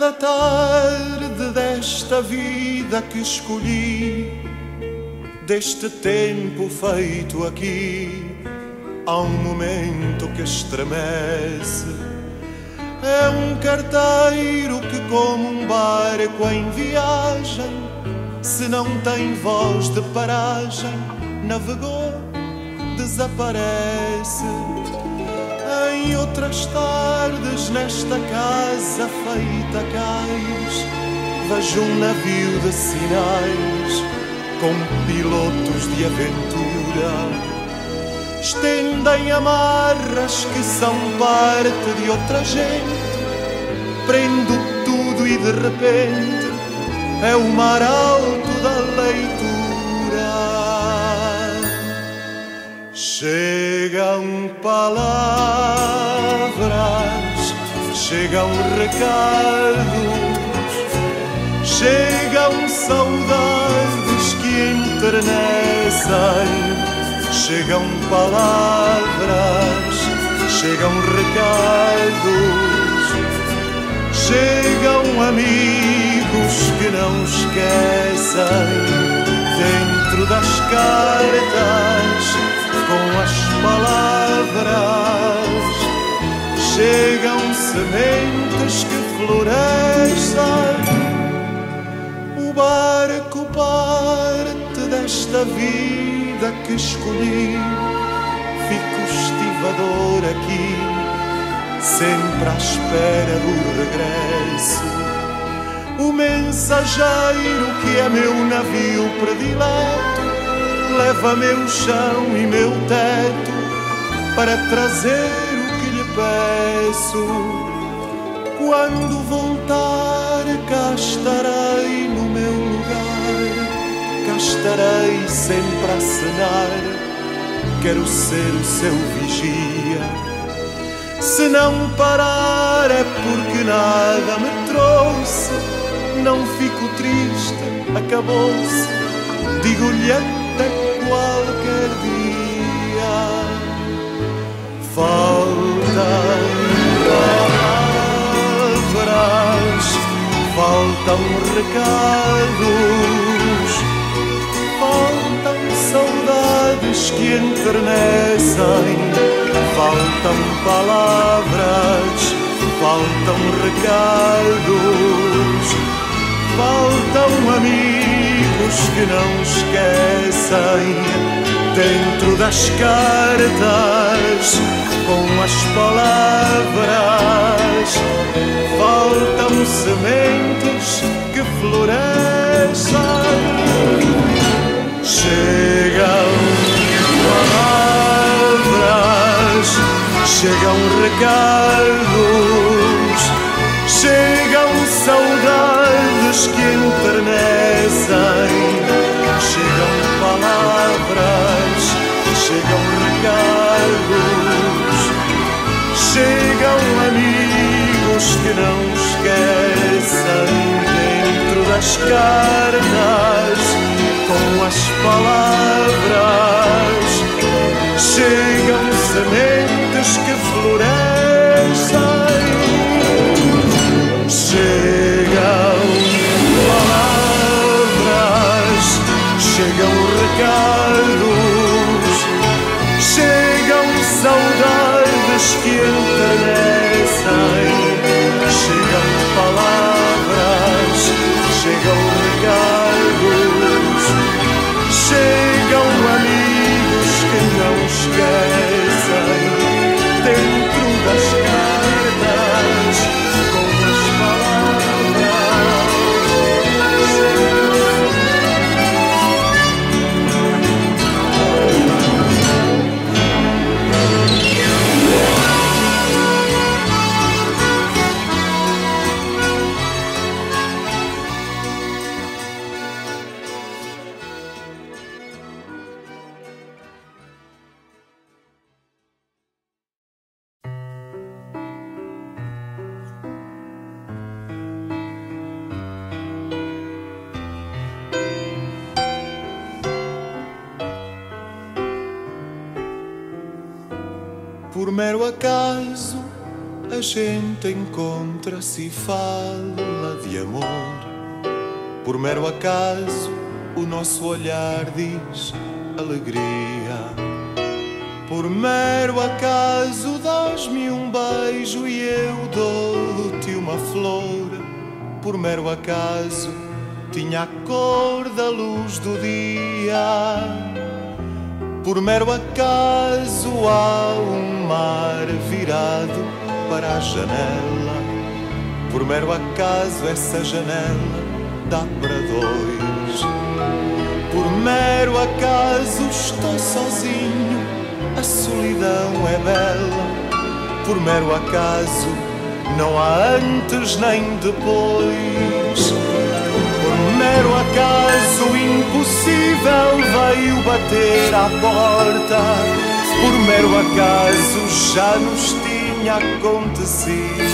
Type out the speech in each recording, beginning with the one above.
cada tarde desta vida que escolhi, deste tempo feito aqui, há um momento que estremece. É um carteiro que, como um barco em viagem, se não tem voz de paragem, navegou, desaparece. Outras tardes, nesta casa feita cais, vejo um navio de sinais com pilotos de aventura. Estendem amarras que são parte de outra gente. Prendo tudo e de repente é o mar alto da leitura. Chegam palavras, chegam recados, chegam saudades que enternecem, chegam palavras, chegam recados, chegam amigos que não esquecem. Dentro das cartas com as palavras chegam sementes que florescem. O barco parte desta vida que escolhi. Fico estivador aqui, sempre à espera do regresso. O mensageiro que é meu navio predileto leva meu chão e meu teto para trazer peço. Quando voltar, cá estarei no meu lugar, cá estarei sempre a acenar. Quero ser o seu vigia. Se não parar é porque nada me trouxe. Não fico triste, acabou-se. Digo-lhe até qualquer dia. Faltam palavras, faltam recados, faltam saudades que enternecem, faltam palavras, faltam recados, faltam amigos que não esquecem dentro das cartas com as palavras. Faltam sementes que florescem chegam palavras chegam recados chegam saudades que enternecem. Chegam palavras, chegam recados, chegam amigos que não esquecem dentro das cartas com as palavras, chegam sementes que florescem, chegam palavras. Chegam encontra-se e fala de amor. Por mero acaso, o nosso olhar diz alegria. Por mero acaso, dás-me um beijo e eu dou-te uma flor. Por mero acaso, tinha a cor da luz do dia. Por mero acaso, há um mar virado para a janela. Por mero acaso, essa janela dá para dois. Por mero acaso, estou sozinho, a solidão é bela. Por mero acaso, não há antes nem depois. Por mero acaso, impossível veio bater à porta. Por mero acaso, já nos tinha acontecido.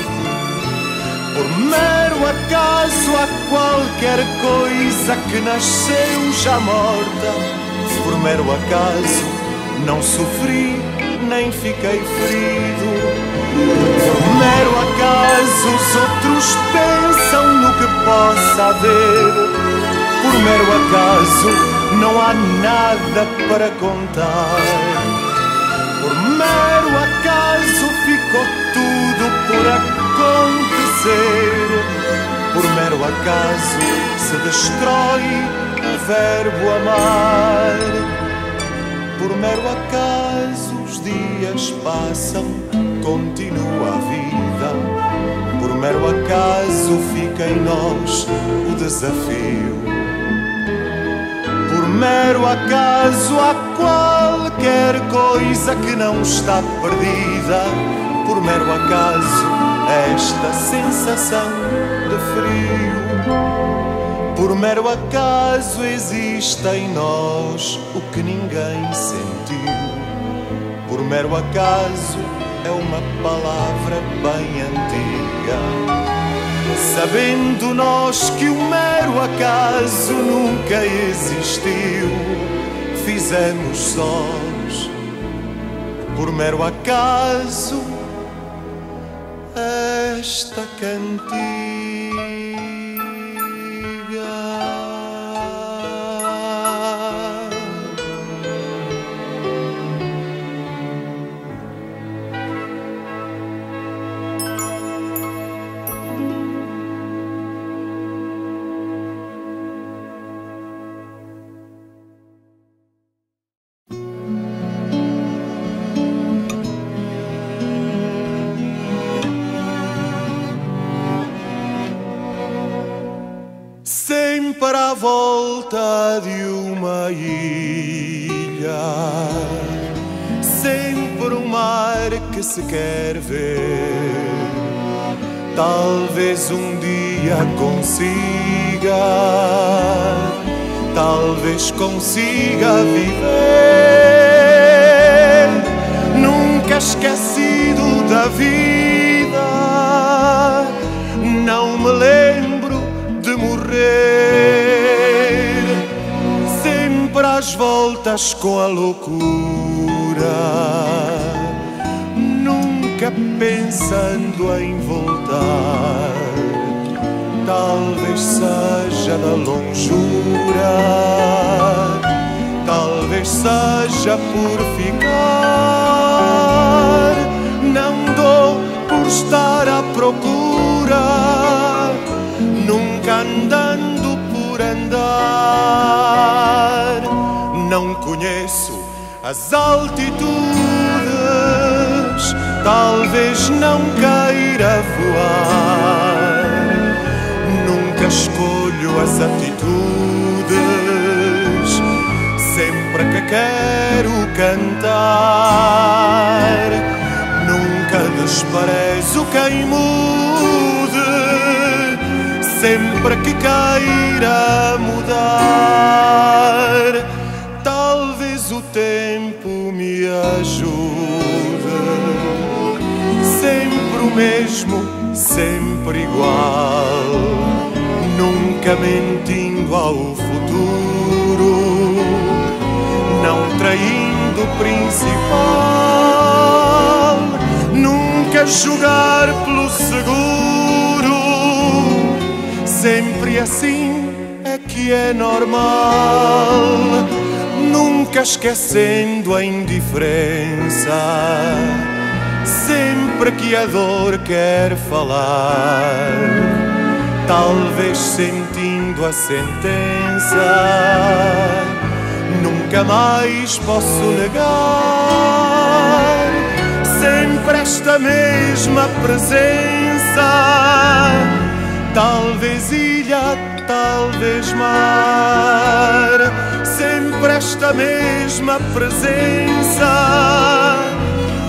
Por mero acaso há qualquer coisa que nasceu já morta. Por mero acaso não sofri nem fiquei ferido. Por mero acaso os outros pensam no que possa haver. Por mero acaso não há nada para contar. Por mero acaso ficou tudo por acontecer. Por mero acaso se destrói o verbo amar. Por mero acaso os dias passam, continua a vida. Por mero acaso fica em nós o desafio. Por mero acaso há qualquer coisa que não está perdida. Por mero acaso esta sensação de frio. Por mero acaso existe em nós o que ninguém sentiu. Por mero acaso é uma palavra bem antiga. Sabendo nós que o mero acaso nunca existiu, fizemos sós. Por mero acaso esta cantiga. Volta de uma ilha. Sempre um mar que se quer ver. Talvez um dia consiga, talvez consiga viver. Nunca esquecido da vida, não me lembro de morrer. Às voltas com a loucura, nunca pensando em voltar. Talvez seja da longura, talvez seja por ficar. Não dou por estar à procura Não conheço as altitudes, talvez não queira voar. Nunca escolho as atitudes, sempre que quero cantar. Nunca desprezo quem mude sempre que queira mudar. Tempo me ajude. Sempre o mesmo, sempre igual. Nunca mentindo ao futuro, não traindo o principal. Nunca jogar pelo seguro. Sempre assim é que é normal, nunca esquecendo a indiferença. Sempre que a dor quer falar, talvez sentindo a sentença, nunca mais posso negar sempre esta mesma presença. Talvez ilha, talvez mar, sempre esta mesma presença.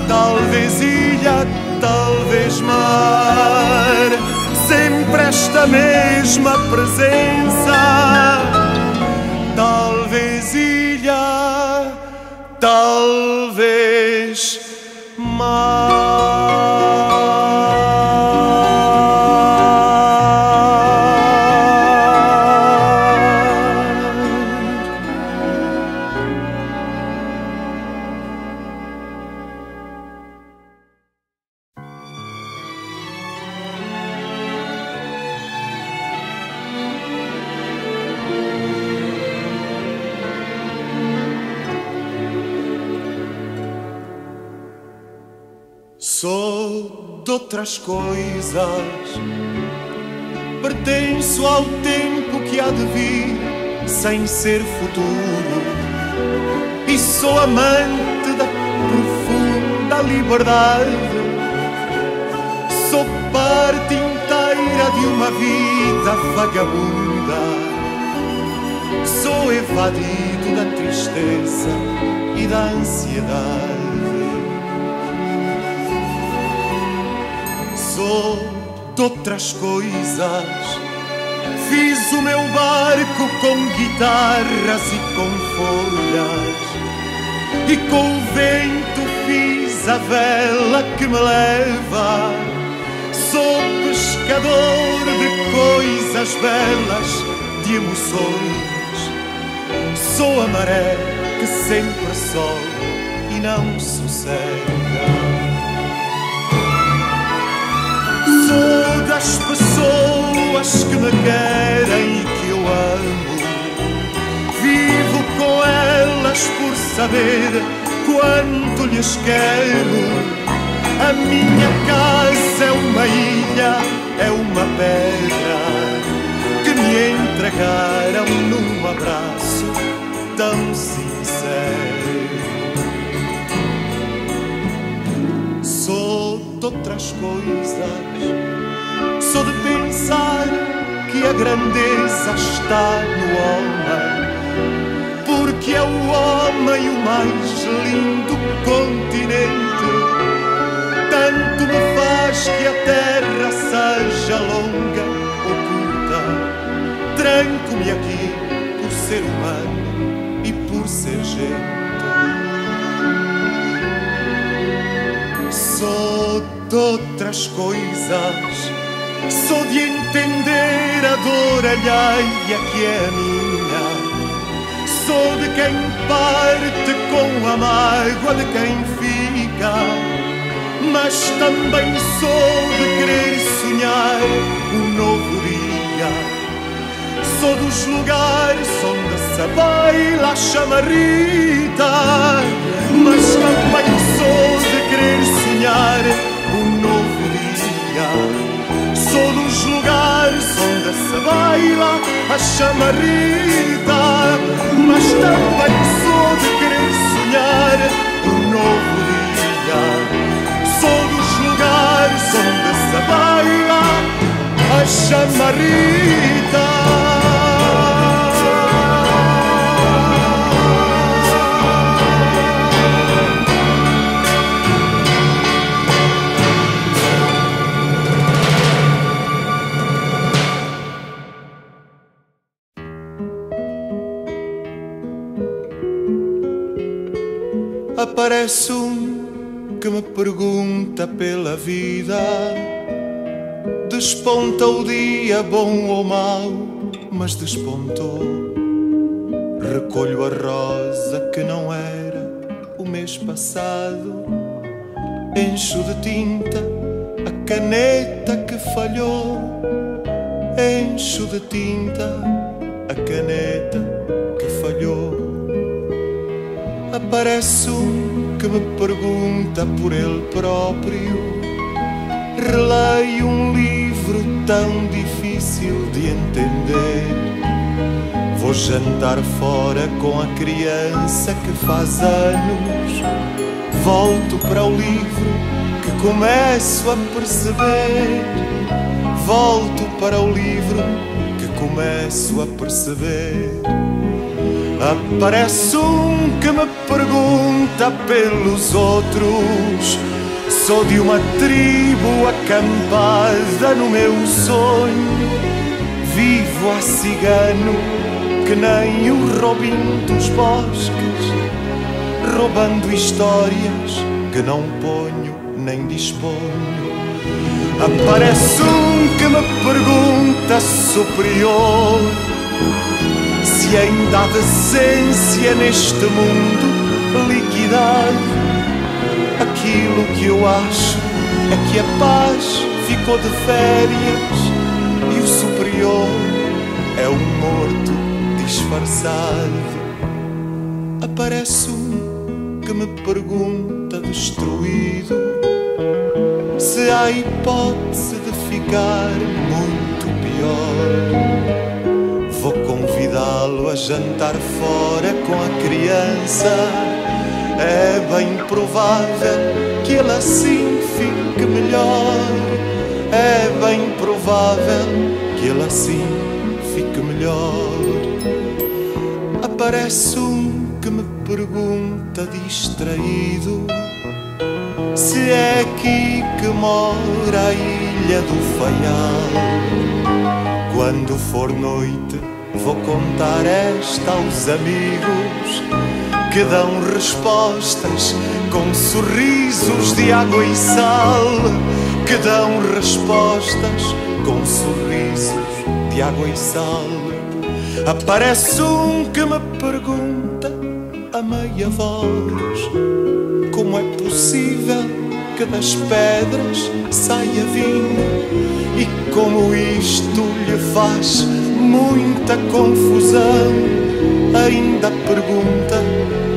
Talvez ilha, talvez mar, sempre esta mesma presença. Talvez ilha, talvez Sou outras coisas, pertenço ao tempo que há de vir, sem ser futuro, e sou amante da profunda liberdade. Sou parte inteira de uma vida vagabunda, sou evadido da tristeza e da ansiedade. Sou de outras coisas. Fiz o meu barco com guitarras e com folhas, e com o vento fiz a vela que me leva. Sou pescador de coisas belas, de emoções. Sou a maré que sempre sobe e não sossega. Sou das pessoas que me querem e que eu amo. Vivo com elas por saber quanto lhes quero. A minha casa é uma ilha, é uma pedra que me entregaram num abraço tão sincero. Outras coisas, sou de pensar que a grandeza está no homem, porque é o homem o mais lindo continente. Tanto me faz que a terra seja longa ou curta. Tranco-me aqui por ser humano e por ser gente. Sou de outras coisas, sou de entender a dor alheia que é a minha. Sou de quem parte com a mágoa de quem fica, mas também sou de querer sonhar um novo dia. Sou dos lugares onde se baila a chamarrita, mas também sou de querer sonhar dia. Sou dos lugares onde se baila a chamarrita, mas também sou de querer sonhar um novo dia. Sou dos lugares onde se baila a chamarrita. Aparece um que me pergunta pela vida. Desponta o dia bom ou mau, mas despontou. Recolho a rosa que não era o mês passado. Encho de tinta caneta que falhou, encho de tinta a caneta que falhou. Aparece um que me pergunta por ele próprio. Releio um livro tão difícil de entender. Vou jantar fora com a criança que faz anos. Volto para o livro que começo a perceber. Volto para o livro que começo a perceber. Aparece um que me pergunta pelos outros. Sou de uma tribo acampada no meu sonho. Vivo a cigano que nem o Robin dos bosques, roubando histórias que não ponho nem disponho. Aparece um que me pergunta superior se ainda há decência neste mundo liquidar. Aquilo que eu acho é que a paz ficou de férias e o superior é um morto disfarçado. Aparece um que me pergunta destruído se há hipótese de ficar muito pior. Convidá-lo a jantar fora com a criança. É bem provável que ele assim fique melhor. É bem provável que ele assim fique melhor. Aparece um que me pergunta distraído se é aqui que mora a ilha do Faial. Quando for noite, vou contar esta aos amigos que dão respostas com sorrisos de água e sal. Que dão respostas com sorrisos de água e sal. Aparece um que me pergunta a meia voz como é possível que das pedras saia vinho e como isto lhe faz muita confusão. Ainda pergunta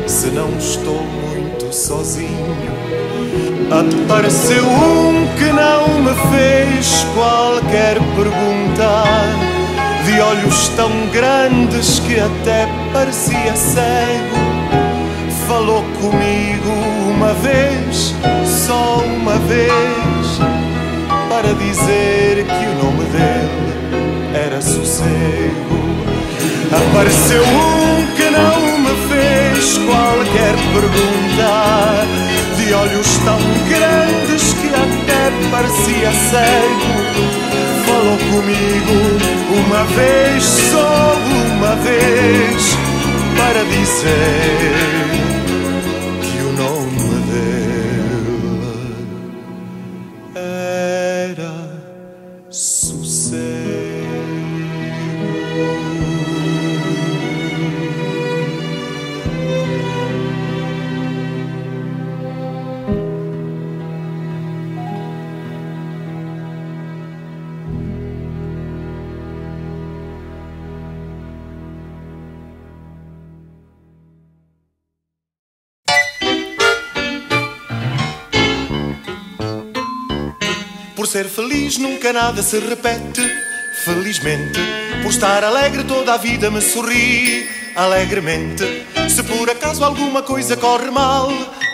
se não estou muito sozinho. Apareceu um que não me fez qualquer pergunta, de olhos tão grandes que até parecia cego falou comigo uma vez, só uma vez, para dizer que o nome dele era Sossego. Apareceu um que não me fez qualquer pergunta, de olhos tão grandes que até parecia cego. Falou comigo uma vez, só uma vez, para dizer ser feliz nunca nada se repete. Felizmente, por estar alegre toda a vida me sorri alegremente. Se por acaso alguma coisa corre mal,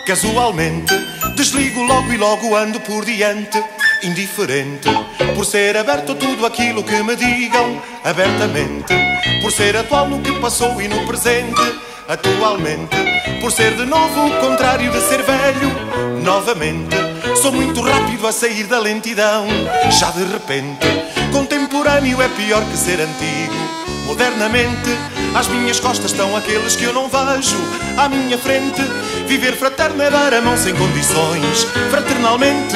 casualmente, desligo logo e logo ando por diante, indiferente. Por ser aberto a tudo aquilo que me digam abertamente. Por ser atual no que passou e no presente, atualmente. Por ser de novo o contrário de ser velho, novamente. Sou muito rápido a sair da lentidão. Já de repente, contemporâneo é pior que ser antigo. Modernamente, às minhas costas estão aqueles que eu não vejo. À minha frente, viver fraterno é dar a mão sem condições. Fraternalmente,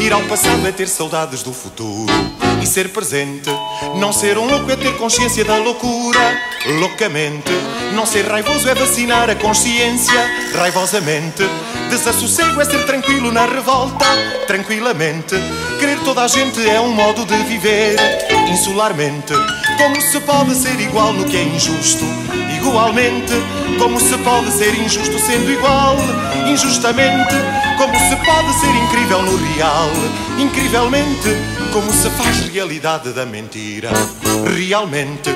ir ao passado é ter saudades do futuro e ser presente. Não ser um louco é ter consciência da loucura, loucamente. Não ser raivoso é vacinar a consciência, raivosamente. Desassossego é ser tranquilo na revolta, tranquilamente. Querer toda a gente é um modo de viver, insularmente. Como se pode ser igual no que é injusto? Igualmente, como se pode ser injusto sendo igual? Injustamente, como se pode ser incrível no real? Incrivelmente, como se faz realidade da mentira? Realmente.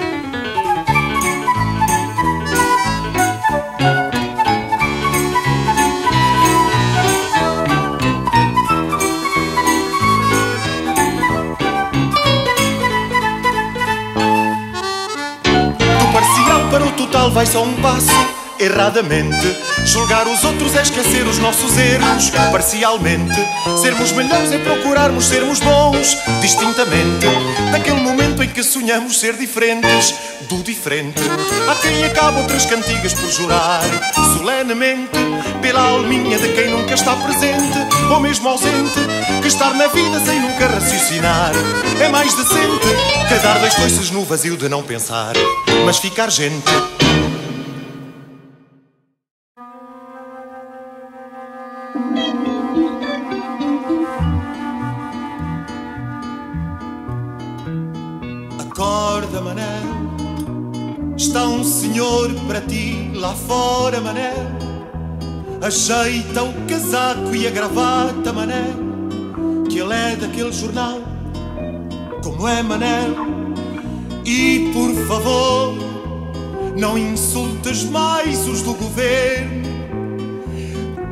Do parcial para o total vai só um passo erradamente. Julgar os outros é esquecer os nossos erros, parcialmente. Sermos melhores é procurarmos sermos bons, distintamente. Daquele momento em que sonhamos ser diferentes do diferente. Há quem acaba outras cantigas por jurar, solenemente, pela alminha de quem nunca está presente, ou mesmo ausente, que estar na vida sem nunca raciocinar. É mais decente que dar dois coices no vazio de não pensar, mas ficar gente. Para ti lá fora, Manel. Ajeita o casaco e a gravata, Manel. Que ele é daquele jornal, como é, Manel. E por favor, não insultes mais os do governo.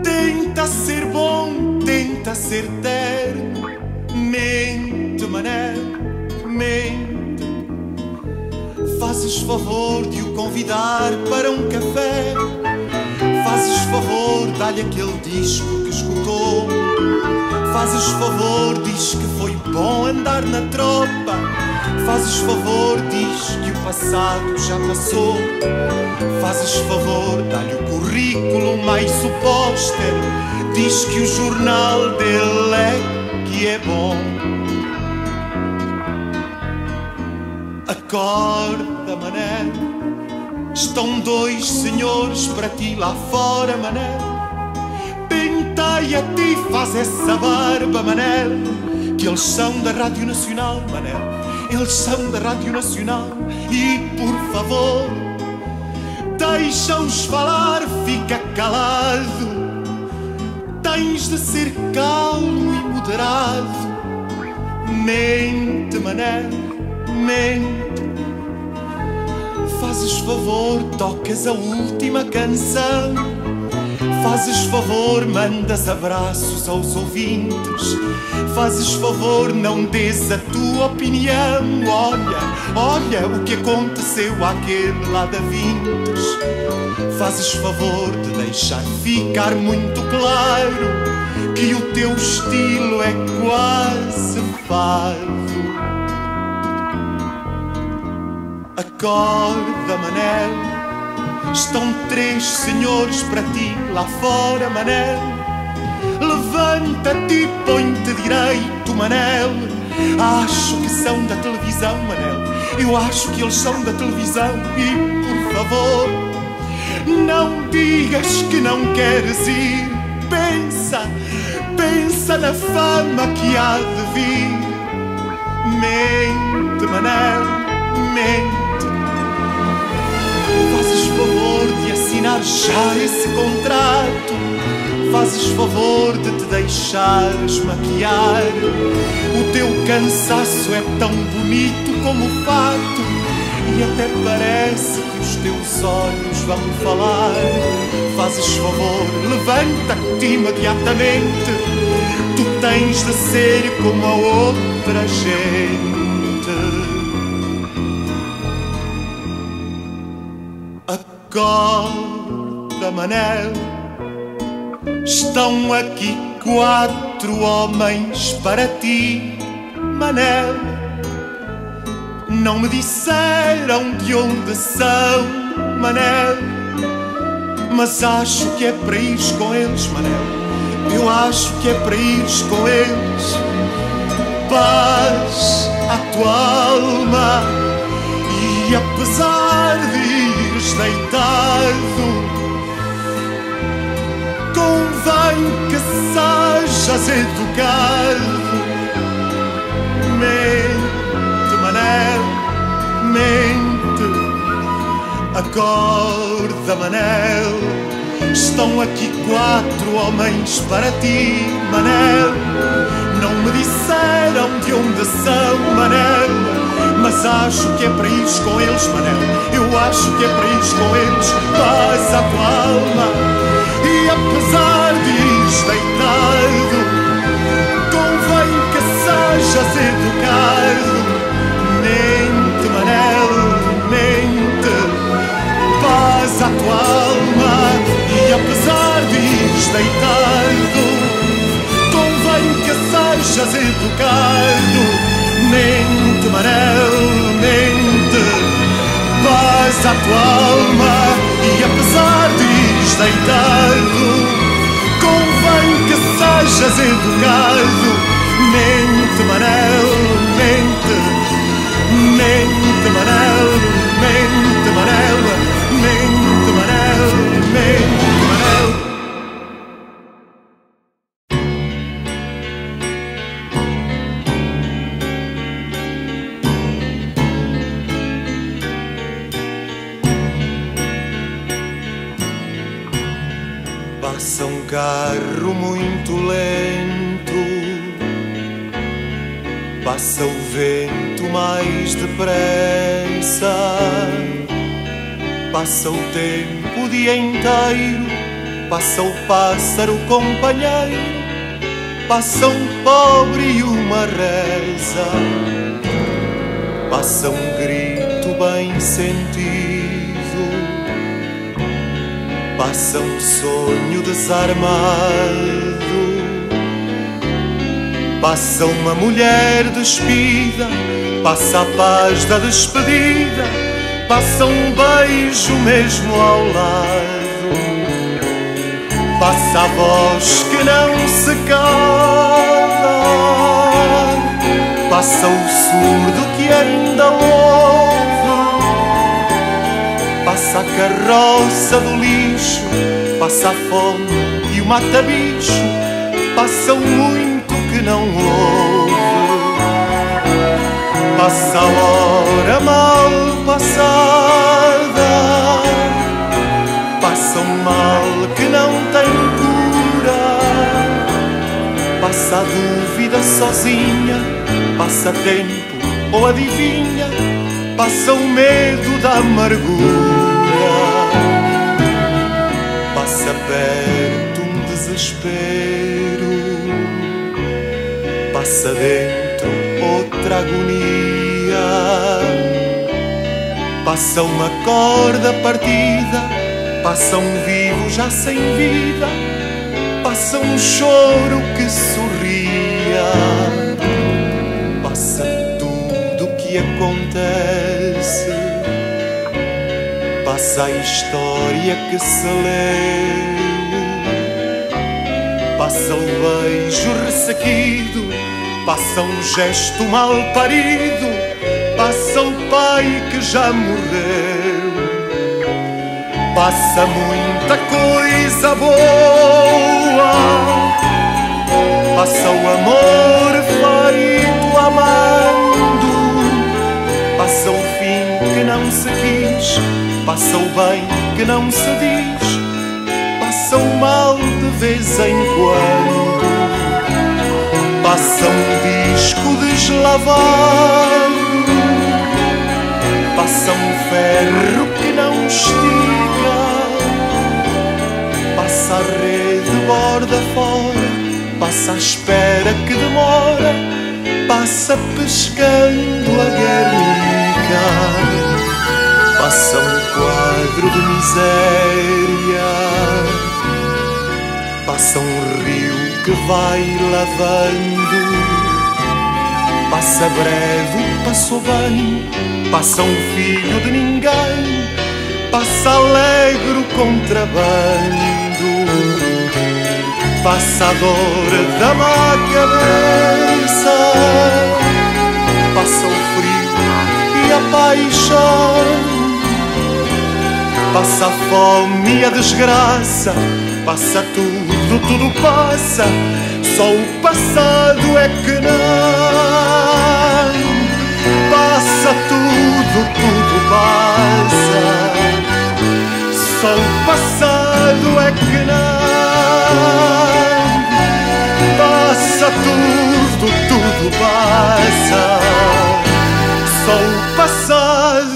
Tenta ser bom, tenta ser terno. Mente, Manel, mente. Fazes favor de o convidar para um café. Fazes favor, dá-lhe aquele disco que escutou. Fazes favor, diz que foi bom andar na tropa. Fazes favor, diz que o passado já passou. Fazes favor, dá-lhe o currículo mais o póster. Diz que o jornal dele é que é bom. Acorda, mané. Estão dois senhores para ti lá fora, mané. Penteia-te e faz essa barba, mané. Que eles são da Rádio Nacional, mané. Eles são da Rádio Nacional. E por favor, deixa-os falar, fica calado. Tens de ser calmo e moderado. Mente, mané, Fazes favor, tocas a última canção. Fazes favor, mandas abraços aos ouvintes. Fazes favor, não des a tua opinião. Olha, olha o que aconteceu àquele lá da Vintes. Fazes favor de deixar ficar muito claro que o teu estilo é quase fado. Acorda, Manel. Estão três senhores para ti lá fora, Manel. Levanta-te e põe-te direito, Manel. Acho que são da televisão, Manel. Eu acho que eles são da televisão. E, por favor, não digas que não queres ir. Pensa, pensa na fama que há de vir. Mente, Manel, mente. Fazes favor de assinar já esse contrato. Fazes favor de te deixares maquiar. O teu cansaço é tão bonito como o fato. E até parece que os teus olhos vão falar. Fazes favor, levanta-te imediatamente. Tu tens de ser como a outra gente. Acorda, Manel. Estão aqui quatro homens para ti, Manel. Não me disseram de onde são, Manel. Mas acho que é para ires com eles, Manel. Eu acho que é para ires com eles. Paz à tua alma. E apesar de deitado, convém que sejas educado. Mente, Manel, mente. Acorda, Manel. Estão aqui quatro homens para ti, Manel. Não me disseram de onde são, Manel. Mas acho que é para ir com eles, Manel. Eu acho que é para ir com eles. Paz a tua alma. E apesar de deitado, convém que sejas educado. Mente, Manel, mente. Paz a tua alma. E apesar de deitado, convém que sejas educado. Mente, Manel, mente Paz à tua alma. E apesar de deitado Convém que sejas educado. Mente, Manel, mente Mente, carro muito lento, passa o vento mais depressa, passa o tempo o dia inteiro, passa o pássaro companheiro, passa um pobre e uma reza, passa um grito bem sentido. Passa um sonho desarmado, passa uma mulher despida, passa a paz da despedida, passa um beijo mesmo ao lado, passa a voz que não se cala, passa o surdo que ainda ouve Passa a carroça do lixo, passa a fome e o mata-bicho, passa o muito que não ouve. Passa a hora mal passada, passa o mal que não tem cura, passa a dúvida sozinha, passa tempo ou adivinha. Passa o medo da amargura, passa perto um desespero, passa dentro outra agonia, passa uma corda partida, passa um vivo já sem vida, passa um choro que sorria, passa tudo que acontece. Passa a história que se leu. Passa o beijo ressequido. Passa um gesto mal parido. Passa o pai que já morreu. Passa muita coisa boa. Passa o amor feito amando. Passa o fim que não se quis, passa o bem que não se diz, passa o mal de vez em quando, passa um disco deslavado, passa um ferro que não estica, passa a rede borda fora, passa a espera que demora, passa pescando a Guernica, passa um quadro de miséria, passa um rio que vai lavando, passa breve, passou bem, passa um filho de ninguém, passa alegre o contrabando. Passa a dor da má cabeça. Passa o frio e a paixão Passa a fome e a desgraça Passa tudo tudo, passa, só o passado é que não. Passa tudo, tudo passa, só o passado é que não. Passa tudo, tudo passa, só o passado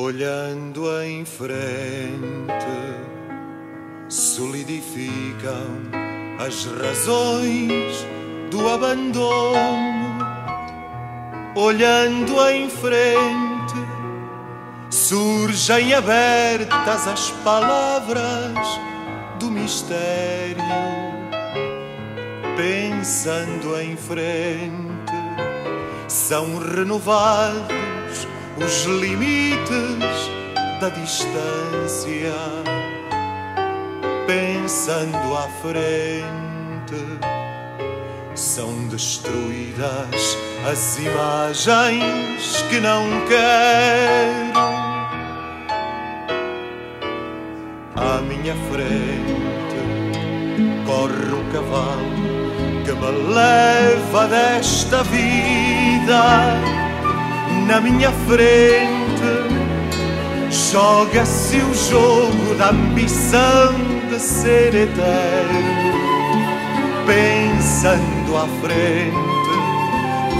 Olhando em frente, solidificam as razões do abandono. Olhando em frente, surgem abertas as palavras do mistério. Pensando em frente, são renovados os limites da distância, pensando à frente, são destruídas as imagens que não quero. À minha frente corre o cavalo que me leva desta vida na minha frente joga-se o jogo da ambição de ser eterno. Pensando à frente,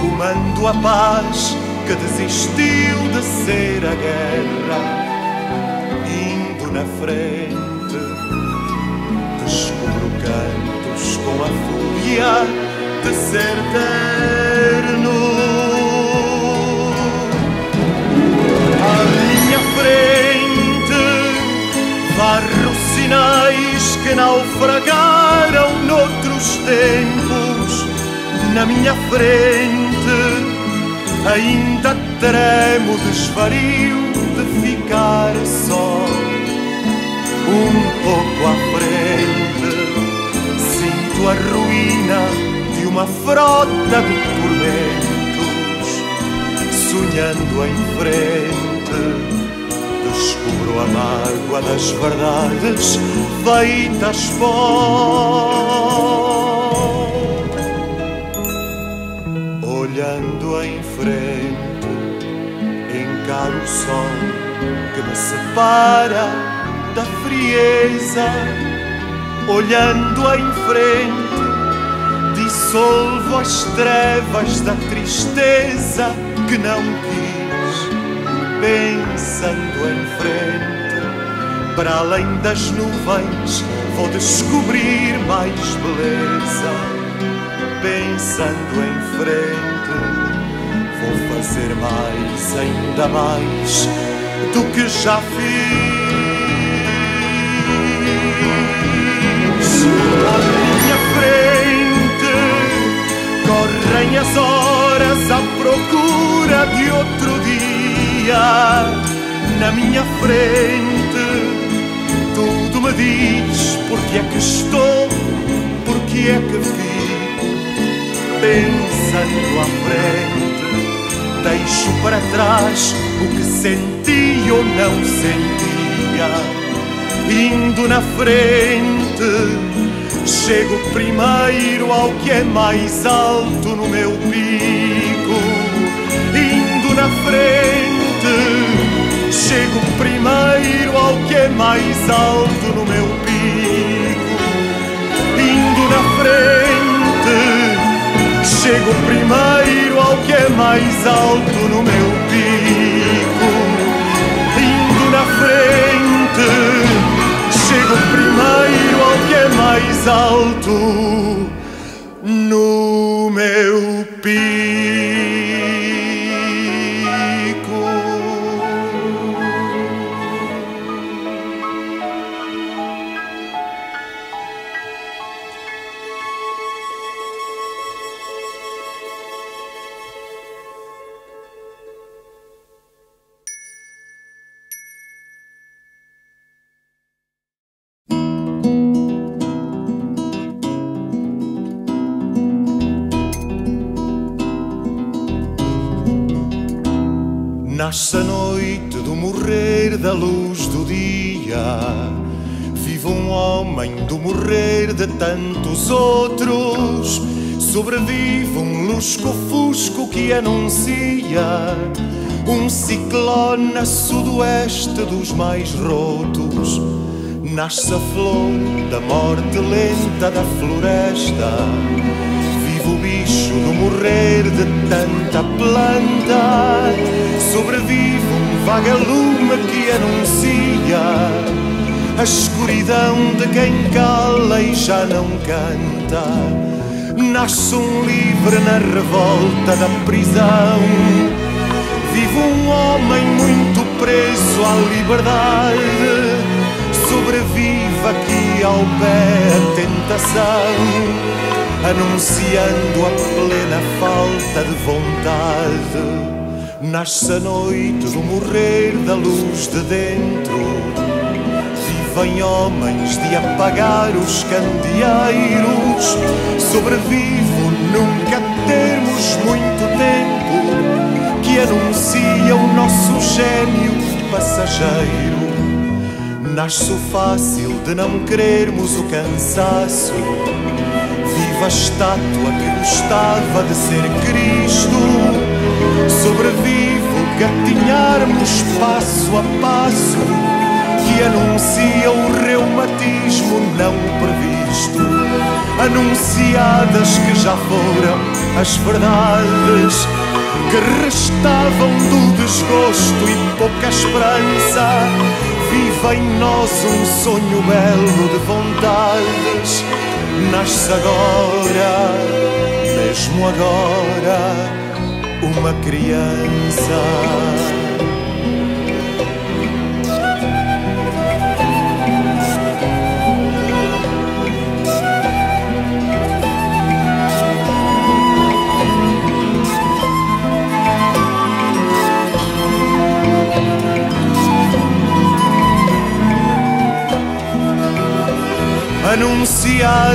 comando a paz que desistiu de ser a guerra. Indo na frente, descubro cantos com a fúria de ser eterno. Varro sinais que naufragaram noutros tempos na minha frente. Ainda tremo desvario de ficar só. Um pouco à frente, sinto a ruína de uma frota de tormentos, sonhando em frente descubro a mágoa das verdades feitas pó. Olhando em frente, encaro o sol que me separa da frieza. Olhando em frente, dissolvo as trevas da tristeza que não quis pensando em frente, para além das nuvens, vou descobrir mais beleza. Pensando em frente, vou fazer mais, ainda mais do que já fiz. À minha frente correm as horas à procura de outro na minha frente. Tudo me diz porque é que estou, porque é que fico pensando à frente. Deixo para trás o que senti ou não sentia. Indo na frente, chego primeiro ao que é mais alto no meu pico. Indo na frente Chego primeiro ao que é mais alto no meu pico, indo na frente. Chego primeiro ao que é mais alto no meu pico, indo na frente. Chego primeiro ao que é mais alto no meu pico. Sobrevive um lusco-fusco que anuncia um ciclone a sudoeste dos mais rotos. Nasce a flor da morte lenta da floresta. Vive o bicho do morrer de tanta planta. Sobrevive um vagalume que anuncia a escuridão de quem cala e já não canta. Nasce um livre na revolta da prisão. Vive um homem muito preso à liberdade. Sobrevive aqui ao pé a tentação, anunciando a plena falta de vontade. Nasce a noite do morrer da luz de dentro. Vivem homens de apagar os candeeiros. Sobrevivo nunca termos muito tempo que anuncia o nosso gênio passageiro. Nasce fácil de não querermos o cansaço. Viva a estátua que gostava de ser Cristo. Sobrevivo gatinharmos passo a passo que anuncia o reumatismo não previsto. Anunciadas que já foram as verdades que restavam do desgosto e pouca esperança. Vive em nós um sonho belo de vontades. Nasce agora, mesmo agora, uma criança.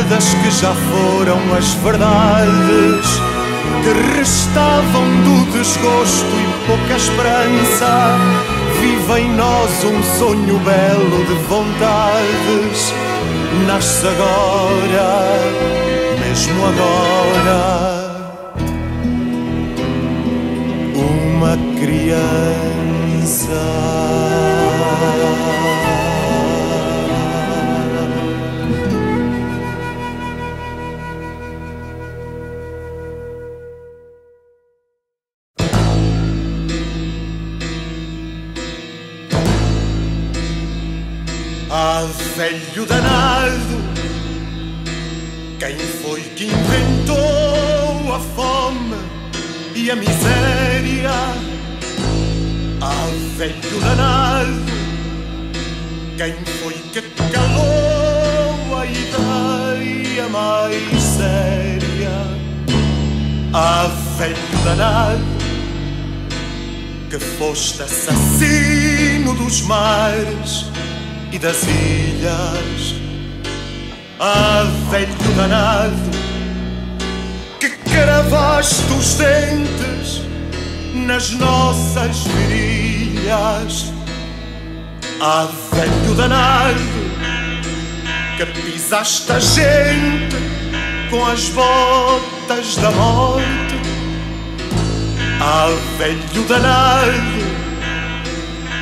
Anunciadas que já foram as verdades que restavam do desgosto e pouca esperança. Vive em nós um sonho belo de vontades. Nasce agora, mesmo agora, uma criança. Velho danado, quem foi que inventou a fome e a miséria? Ah, velho danado, quem foi que calou a ideia mais séria? Ah, velho danado, que foste assassino dos mares e das ilhas. Ah, velho danado, que cravaste os dentes nas nossas virilhas. Ah, velho danado, que pisaste a gente com as botas da morte. Ah, velho danado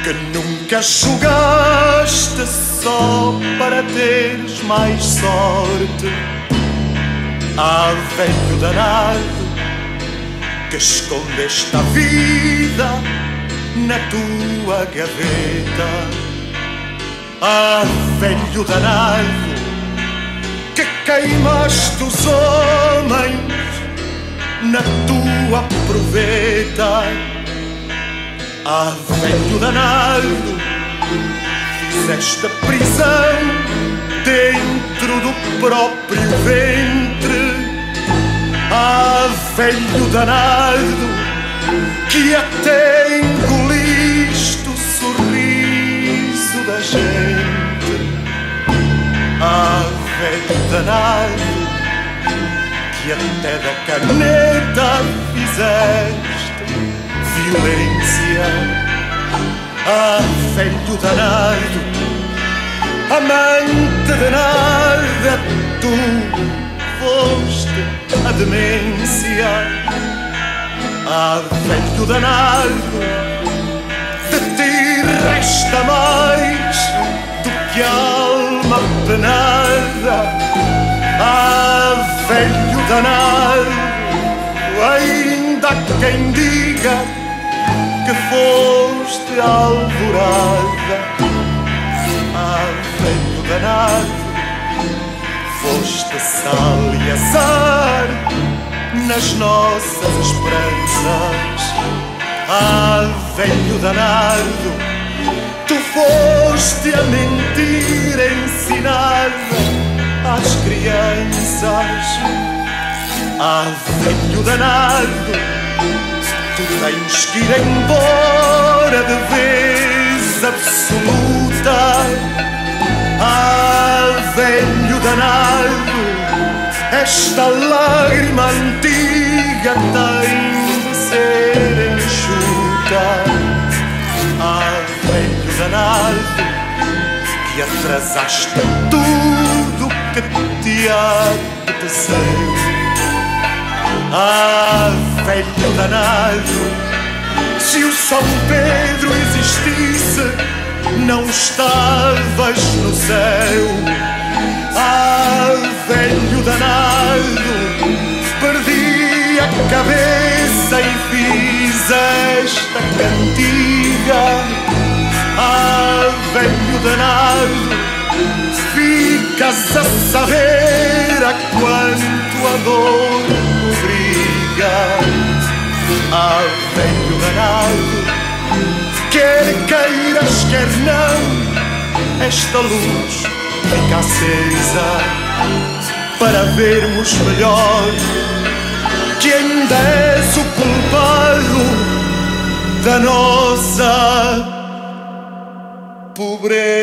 que nunca jogaste só para teres mais sorte. Ah, velho danado, que escondeste a vida na tua gaveta. Ah, velho danado, que queimaste os homens na tua proveta. Ah, velho danado, fizeste a prisão dentro do próprio ventre. Ah, velho danado, que até engoliste o sorriso da gente. Ah, velho danado, que até da caneta fizeste violência. Ah, velho danado, amante de nada, tu foste a demência. Ah, velho danado, de ti resta mais do que alma penada. Ah, velho danado, ainda quem diga que foste alvorada. Ah, velho danado, foste sal e azar nas nossas esperanças. Ah, velho danado, tu foste a mentira ensinada às crianças. Ah, velho danado, tu tens que ir embora de vez absoluta. Ah, velho danado, esta lágrima antiga tem de ser enxuta. Ah, velho danado, que atrasaste tudo que te apeteceu. Ah, velho danado, se o São Pedro existisse, não estavas no céu. Ah, velho danado, perdi a cabeça e fiz esta cantiga. Ah, velho danado, ficas a saber a quanto a dor ah, velho danado, quer queiras, quer não, esta luz fica acesa para vermos melhor que ainda és o culpado da nossa pobreza.